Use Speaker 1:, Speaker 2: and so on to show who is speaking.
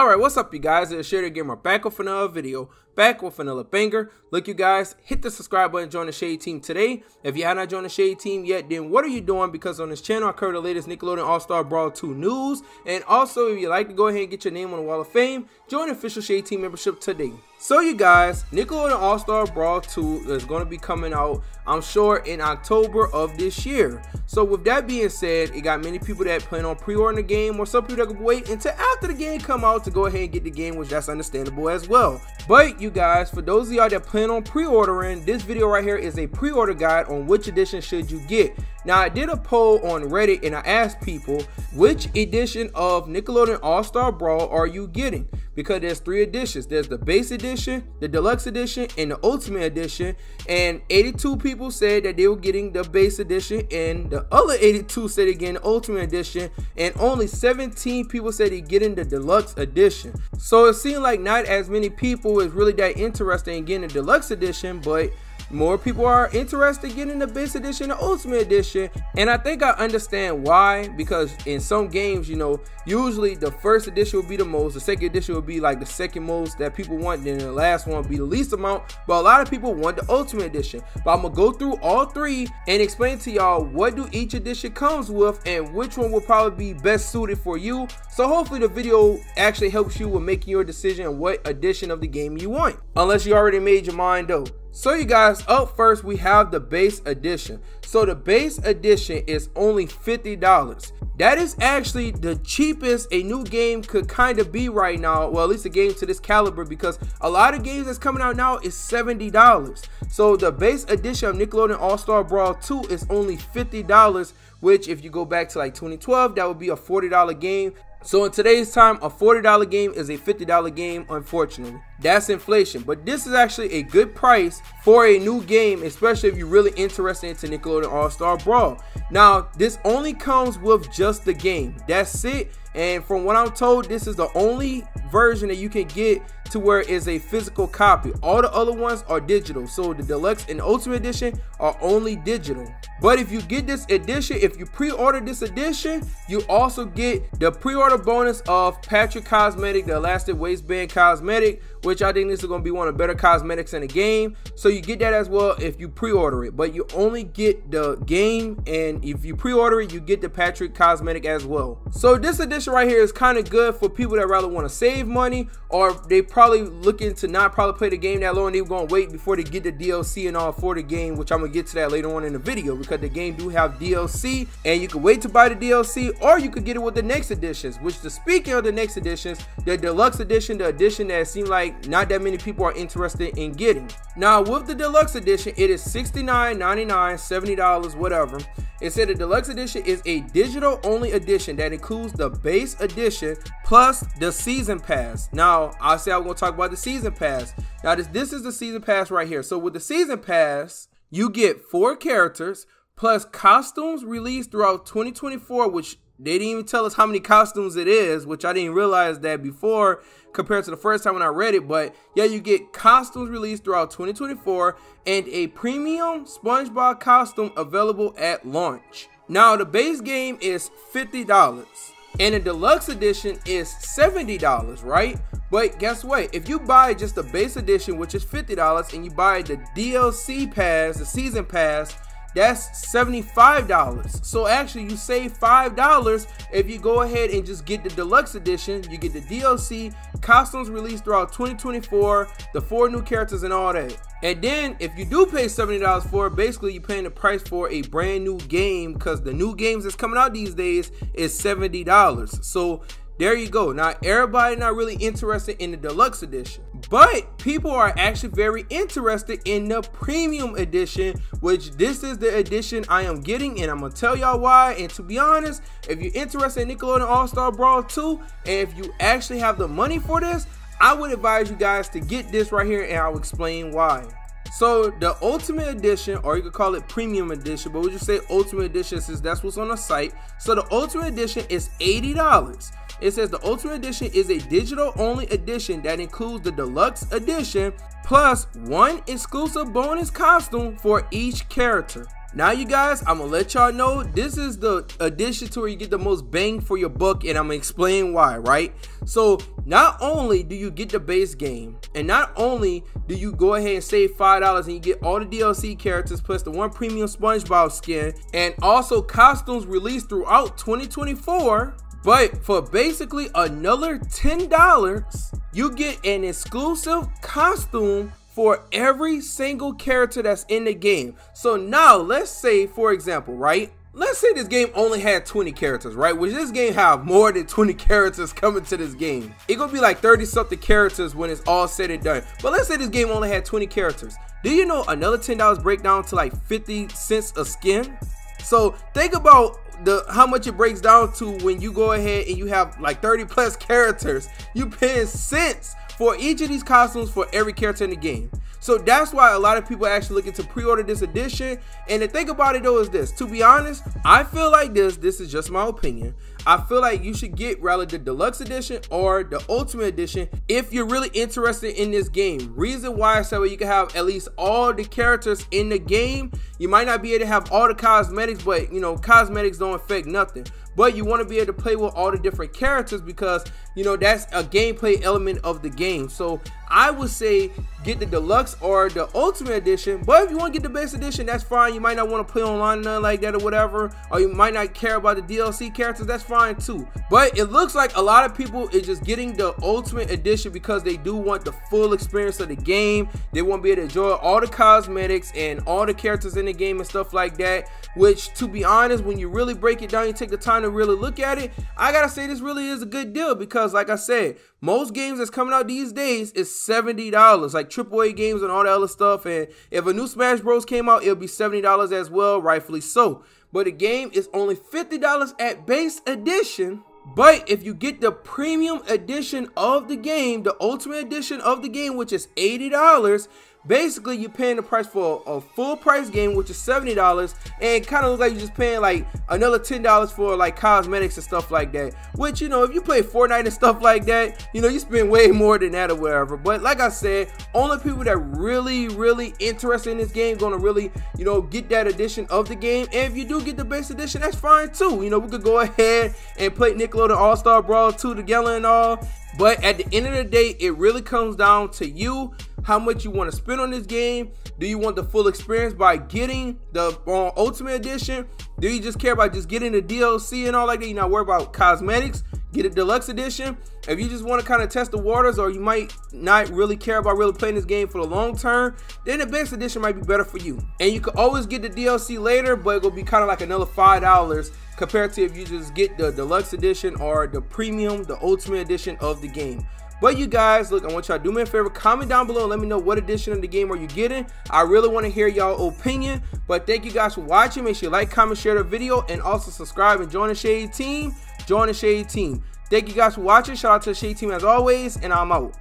Speaker 1: Alright, what's up you guys? It's Shader Gamer back with another video, back with another banger. Look you guys, hit the subscribe button, join the Shade Team today. If you have not joined the Shade Team yet, then what are you doing? Because on this channel I cover the latest Nickelodeon All-Star Brawl 2 news. And also, if you'd like to go ahead and get your name on the Wall of Fame, join the official Shade Team membership today. So you guys, Nickelodeon All-Star Brawl 2 is going to be coming out, I'm sure, in October of this year. So with that being said, it got many people that plan on pre-ordering the game or some people that can wait until after the game come out to go ahead and get the game, which that's understandable as well. But you guys, for those of y'all that plan on pre-ordering, this video right here is a pre-order guide on which edition should you get. Now, I did a poll on Reddit and I asked people, which edition of Nickelodeon All-Star Brawl are you getting? Because there's three editions. There's the base edition, the deluxe edition, and the ultimate edition. And 82 people said that they were getting the base edition, and the other 82 said again the ultimate edition, and only 17 people said they're getting the deluxe edition. So it seemed like not as many people is really that interested in getting the deluxe edition, but more people are interested in getting the base edition, the ultimate edition, and I think I understand why. Because in some games, you know, usually the first edition will be the most, the second edition will be like the second most that people want, then the last one will be the least amount. But a lot of people want the ultimate edition. But I'm gonna go through all three and explain to y'all what do each edition comes with and which one will probably be best suited for you. So hopefully the video actually helps you with making your decision on what edition of the game you want. Unless you already made your mind though. So you guys, up first we have the base edition. So the base edition is only $50. That is actually the cheapest a new game could kind of be right now. Well, at least a game to this caliber because a lot of games that's coming out now is $70. So the base edition of Nickelodeon All-Star Brawl 2 is only $50 which if you go back to like 2012 that would be a $40 game so in today's time, a $40 game is a $50 game, unfortunately. That's inflation, but this is actually a good price for a new game, especially if you're really interested into Nickelodeon All-Star Brawl. Now, this only comes with just the game. That's it. And from what I'm told, this is the only version that you can get to where it's a physical copy. All the other ones are digital. So the deluxe and ultimate edition are only digital. But if you get this edition, if you pre-order this edition, you also get the pre-order bonus of Patrick Cosmetic, the Elastic Waistband Cosmetic, which I think this is going to be one of the better cosmetics in the game. So you get that as well if you pre-order it. But you only get the game, and if you pre-order it, you get the Patrick Cosmetic as well. So this edition right here is kind of good for people that rather want to save money, or they probably looking to not probably play the game that long, and they're going to wait before they get the DLC and all for the game, which I'm going to get to that later on in the video, because the game do have DLC, and you can wait to buy the DLC, or you could get it with the next editions, which the speaking of the next editions, the deluxe edition, the edition that seemed like like not that many people are interested in getting. Now with the deluxe edition, it is $69, $99, $70, whatever. It said the deluxe edition is a digital only edition that includes the base edition plus the season pass. Now, I say I'm gonna talk about the season pass. Now, this, this is the season pass right here. So with the season pass, you get four characters plus costumes released throughout 2024, which they didn't even tell us how many costumes it is, which I didn't realize that before compared to the first time when I read it. But yeah, you get costumes released throughout 2024 and a premium SpongeBob costume available at launch. Now, the base game is $50 and the deluxe edition is $70, right? But guess what? If you buy just the base edition, which is $50, and you buy the DLC pass, the season pass, that's $75. So actually you save $5 if you go ahead and just get the deluxe edition. You get the DLC, costumes released throughout 2024, the four new characters and all that. And then if you do pay $70 for it, basically you're paying the price for a brand new game because the new games that's coming out these days is $70. So there you go. Now, everybody not really interested in the deluxe edition, but people are actually very interested in the premium edition, which this is the edition I am getting, and I'm gonna tell y'all why. And to be honest, if you're interested in Nickelodeon All-Star Brawl 2, and if you actually have the money for this, I would advise you guys to get this right here, and I'll explain why. So the Ultimate Edition, or you could call it Premium Edition, but we just say Ultimate Edition since that's what's on the site. So the Ultimate Edition is $80. It says the Ultimate Edition is a digital only edition that includes the deluxe edition plus one exclusive bonus costume for each character. Now, you guys, I'm gonna let y'all know this is the addition to where you get the most bang for your buck, and I'm gonna explain why, right? So, not only do you get the base game, and not only do you go ahead and save $5 and you get all the DLC characters plus the one premium SpongeBob skin, and also costumes released throughout 2024. But for basically another $10, you get an exclusive costume for every single character that's in the game. So now let's say, for example, right? Let's say this game only had 20 characters, right? Which this game have more than 20 characters coming to this game. It gonna be like 30 something characters when it's all said and done. But let's say this game only had 20 characters. Do you know another $10 breakdown to like 50 cents a skin? So think about the how much it breaks down to when you go ahead and you have like 30 plus characters. You paying cents for each of these costumes for every character in the game. So that's why a lot of people actually looking to pre-order this edition. And the thing about it though is this, to be honest, I feel like this, this is just my opinion. I feel like you should get rather the deluxe edition or the ultimate edition if you're really interested in this game. Reason why I said well, you can have at least all the characters in the game. You might not be able to have all the cosmetics, but you know, cosmetics don't affect nothing but you want to be able to play with all the different characters because you know that's a gameplay element of the game. So i would say get the deluxe or the ultimate edition but if you want to get the base edition that's fine. You might not want to play online or nothing like that or whatever or you might not care about the dlc characters that's fine too. But it looks like a lot of people is just getting the ultimate edition because they do want the full experience of the game. They want to be able to enjoy all the cosmetics and all the characters in the game and stuff like that which to be honest when you really break it down you take the time to really look at it i gotta say this really is a good deal because like i said most games that's coming out these days is $70 like AAA games and all that other stuff. And if a new smash bros. came out it'll be $70 as well rightfully so. But the game is only $50 at base edition. But if you get the premium edition of the game, the ultimate edition of the game, which is $80, basically you're paying the price for a full price game which is $70 and kind of looks like you're just paying like another $10 for like cosmetics and stuff like that. Which you know if you play Fortnite and stuff like that you know you spend way more than that or whatever but like I said only people that really really interested in this game gonna really you know get that edition of the game. And if you do get the base edition that's fine too. You know we could go ahead and play Nickelodeon All-Star Brawl 2 together and all but at the end of the day, it really comes down to you, how much you want to spend on this game. Do you want the full experience by getting the uh, Ultimate Edition? Do you just care about just getting the DLC and all like that? You're not worried about cosmetics? Get a deluxe edition. If you just want to kind of test the waters or you might not really care about really playing this game for the long term, then the base edition might be better for you. And you can always get the DLC later, but it'll be kind of like another $5 compared to if you just get the deluxe edition or the premium, the ultimate edition of the game. But you guys, look, I want y'all to do me a favor, comment down below and let me know what edition of the game are you getting. I really want to hear y'all opinion. But thank you guys for watching. Make sure you like, comment, share the video, and also subscribe and join the Shade Team. Join the Shade Team. Thank you guys for watching. Shout out to the Shade Team as always, and I'm out.